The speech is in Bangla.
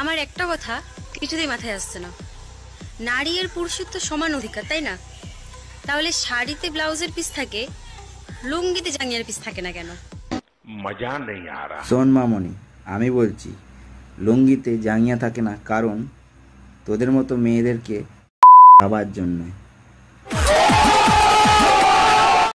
আমার একটা কথা কিছুতেই মাথায় আসছে না। নারী আর পুরুষের তো সমান অধিকার তাই না? তাহলে শাড়িতে ব্লাউজের পিস থাকে লুঙ্গিতে জাঙ্গিয়ার পিস থাকে না কেন? মজা নেই আর। শোন মামনি আমি বলছি লুঙ্গিতে জাঙ্গিয়া থাকে না কারণ তোদের মতো মেয়েদেরকে খাবার জন্য।